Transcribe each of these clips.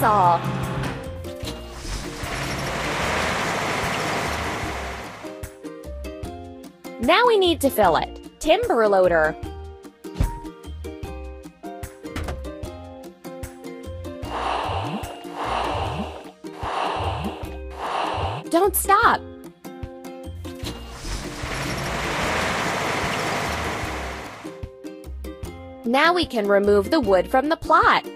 That's all. Now we need to fill it. Timber loader. Don't stop. Now we can remove the wood from the plot.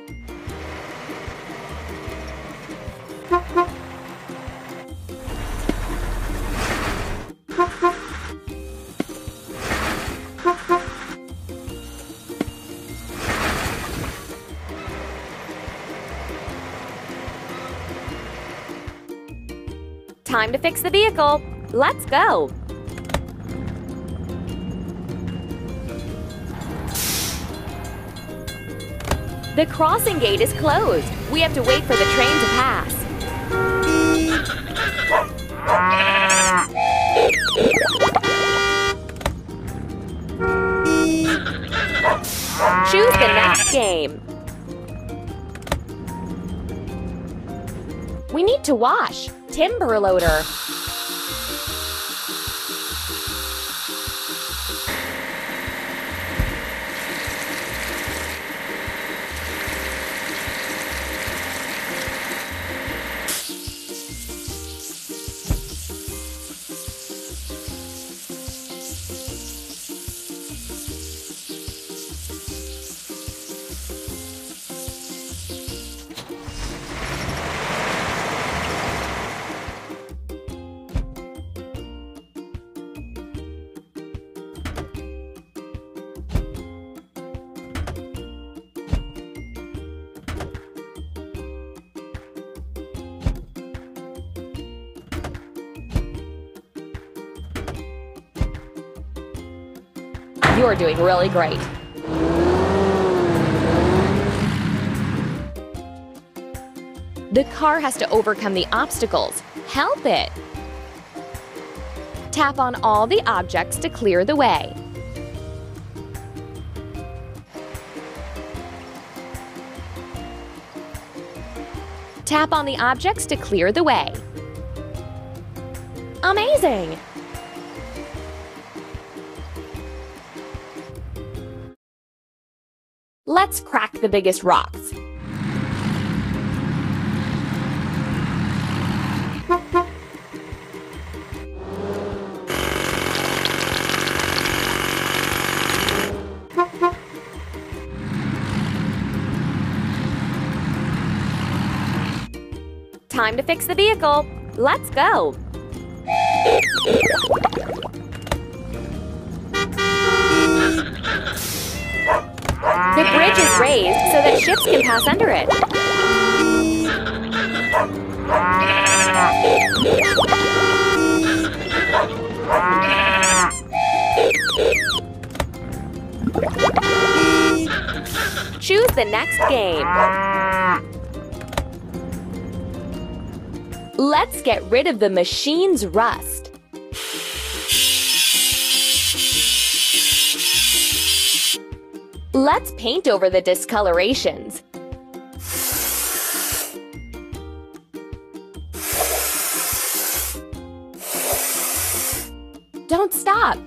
Time to fix the vehicle. Let's go. The crossing gate is closed. We have to wait for the train to pass. Choose the next game. We need to wash. Timber loader. You're doing really great. The car has to overcome the obstacles. Help it! Tap on all the objects to clear the way. Tap on the objects to clear the way. Amazing! Let's crack the biggest rocks. Time to fix the vehicle. Let's go. Bridge is raised so that ships can pass under it. Choose the next game. Let's get rid of the machine's rust. Let's paint over the discolorations. Don't stop.